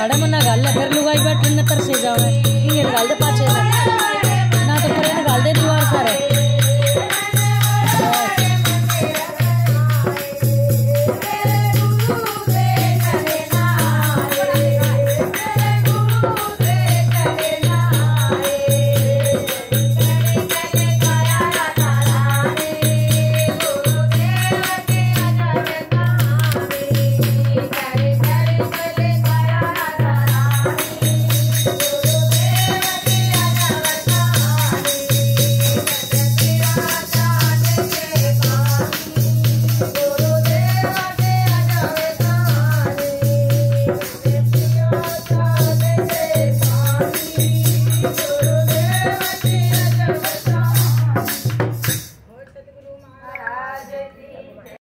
साड़ा मना गाल कर लुगाई बैठ में तरसे जावे। इंगे गाल दे